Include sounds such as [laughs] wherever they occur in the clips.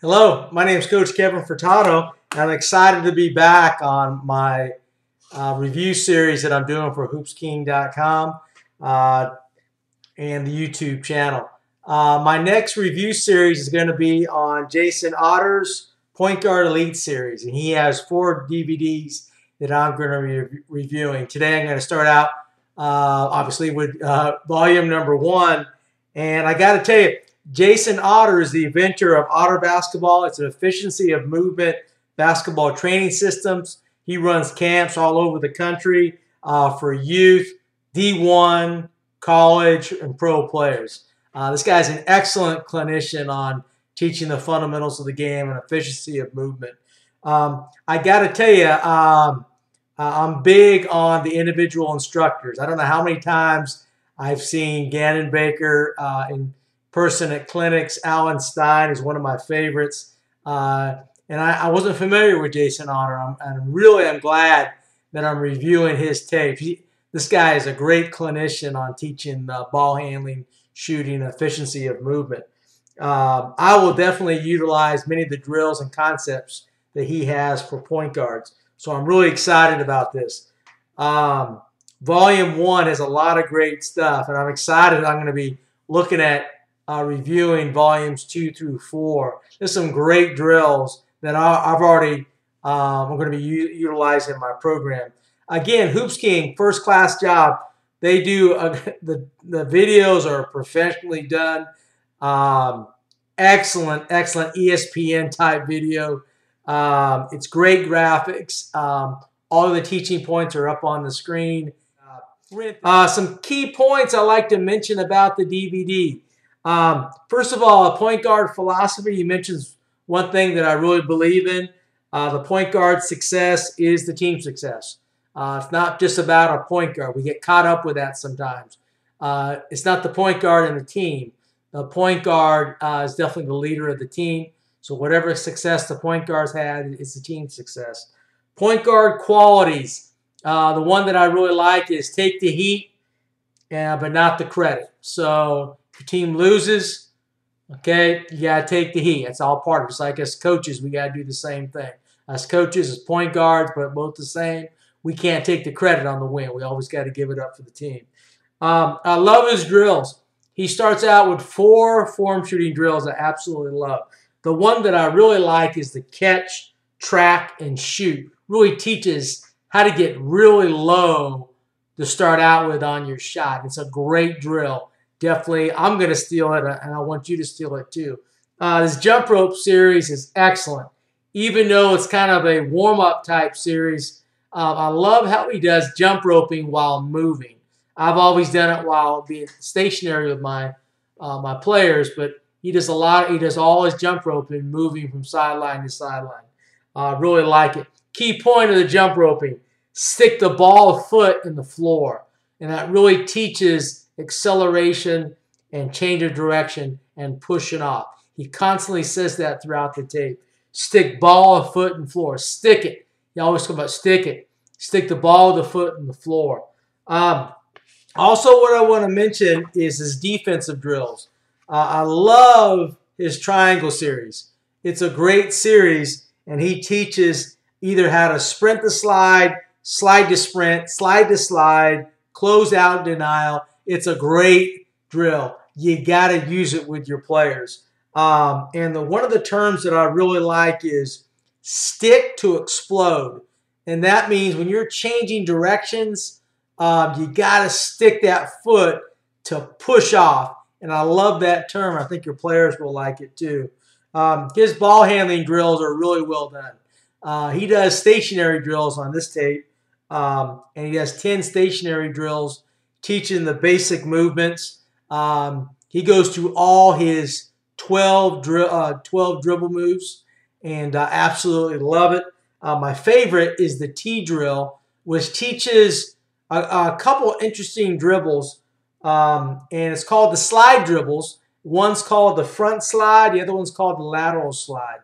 Hello, my name is Coach Kevin Furtado, and I'm excited to be back on my uh, review series that I'm doing for hoopsking.com uh, and the YouTube channel. Uh, my next review series is going to be on Jason Otter's Point Guard Elite series, and he has four DVDs that I'm going to be re reviewing. Today I'm going to start out, uh, obviously, with uh, volume number one, and I got to tell you, Jason Otter is the inventor of Otter Basketball. It's an efficiency of movement basketball training systems. He runs camps all over the country uh, for youth, D1, college, and pro players. Uh, this guy's an excellent clinician on teaching the fundamentals of the game and efficiency of movement. Um, I got to tell you, um, I'm big on the individual instructors. I don't know how many times I've seen Gannon Baker uh, in person at clinics. Alan Stein is one of my favorites. Uh, and I, I, wasn't familiar with Jason Otter. I'm, and really I'm glad that I'm reviewing his tape. He, this guy is a great clinician on teaching uh, ball handling, shooting, efficiency of movement. Um, I will definitely utilize many of the drills and concepts that he has for point guards. So I'm really excited about this. Um, volume one has a lot of great stuff, and I'm excited. I'm going to be looking at uh, reviewing volumes two through four. There's some great drills that I, have already um, I'm going to be utilizing in my program. Again, Hoops King, first class job. They do a, [laughs] the the videos are professionally done. Um, excellent, excellent ESPN type video. Um, it's great graphics. Um, all of the teaching points are up on the screen. Uh, some key points I like to mention about the DVD. Um, first of all, a point guard philosophy. You mentioned one thing that I really believe in. Uh, the point guard success is the team success. Uh, it's not just about a point guard. We get caught up with that sometimes. Uh, it's not the point guard and the team. The point guard uh, is definitely the leader of the team. So whatever success the point guard's had is the team success. Point guard qualities. Uh, the one that I really like is take the heat, uh, but not the credit. So your team loses, okay, you got to take the heat. That's all part of it. It's like as coaches, we got to do the same thing. As coaches, as point guards, but both the same, we can't take the credit on the win. We always got to give it up for the team. Um, I love his drills. He starts out with four form shooting drills I absolutely love. The one that I really like is the catch, track, and shoot. Really teaches how to get really low to start out with on your shot. It's a great drill definitely, I'm going to steal it, and I want you to steal it too. Uh, this jump rope series is excellent, even though it's kind of a warm up type series. Um, I love how he does jump roping while moving. I've always done it while being stationary with my uh, my players, but he does a lot. He does all his jump roping, moving from sideline to sideline. I uh, really like it. Key point of the jump roping: stick the ball foot in the floor, and that really teaches acceleration, and change of direction and pushing off. He constantly says that throughout the tape. Stick ball, of foot, and floor. Stick it. He always talk about stick it. Stick the ball, the foot, and the floor. Um, also, what I want to mention is his defensive drills. Uh, I love his triangle series. It's a great series, and he teaches either how to sprint the slide, slide to sprint, slide to slide, close out denial, it's a great drill. You got to use it with your players. Um, and the, one of the terms that I really like is stick to explode. And that means when you're changing directions, um, you got to stick that foot to push off. And I love that term. I think your players will like it too. Um, his ball handling drills are really well done. Uh, he does stationary drills on this tape, um, and he has 10 stationary drills teaching the basic movements. Um, he goes through all his 12, dri uh, 12 dribble moves, and I absolutely love it. Uh, my favorite is the T drill, which teaches a, a couple interesting dribbles, um, and it's called the slide dribbles. One's called the front slide, the other one's called the lateral slide.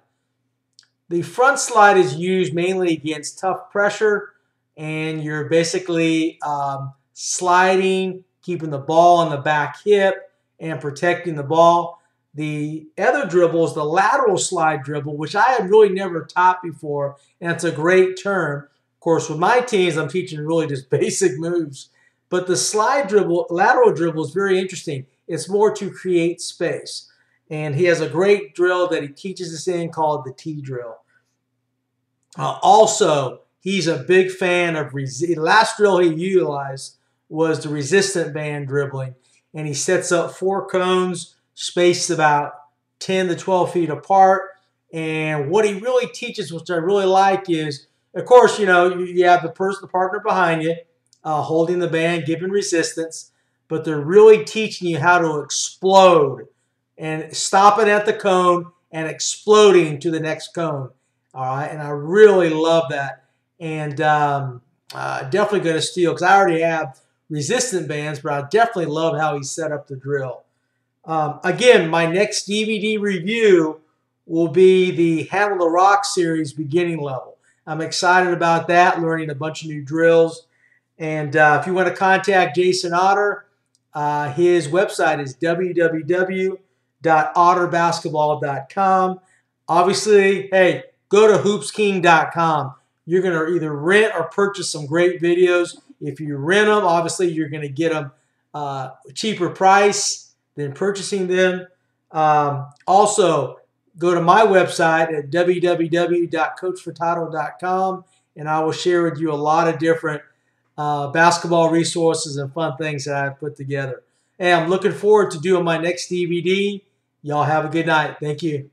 The front slide is used mainly against tough pressure, and you're basically um, sliding, keeping the ball on the back hip, and protecting the ball. The other dribble is the lateral slide dribble, which I had really never taught before, and it's a great term. Of course, with my teams, I'm teaching really just [laughs] basic moves. But the slide dribble, lateral dribble is very interesting. It's more to create space. And he has a great drill that he teaches us in called the T drill. Uh, also, he's a big fan of the last drill he utilized was the resistant band dribbling, and he sets up four cones spaced about 10 to 12 feet apart. And what he really teaches, which I really like, is of course, you know, you, have the person, the partner behind you, uh, holding the band, giving resistance, but they're really teaching you how to explode and stopping at the cone and exploding to the next cone. All right, and I really love that, and um, uh, definitely going to steal because I already have resistant bands, but I definitely love how he set up the drill. Um, again, my next DVD review will be the Handle the Rock series beginning level. I'm excited about that, learning a bunch of new drills. And uh, if you want to contact Jason Otter, uh, his website is www.otterbasketball.com. Obviously, hey, go to hoopsking.com. You're going to either rent or purchase some great videos. If you rent them, obviously you're going to get them uh, cheaper price than purchasing them. Um, also, go to my website at www.coachfurtado.com and I will share with you a lot of different uh, basketball resources and fun things that I've put together. And I'm looking forward to doing my next DVD. Y'all have a good night. Thank you.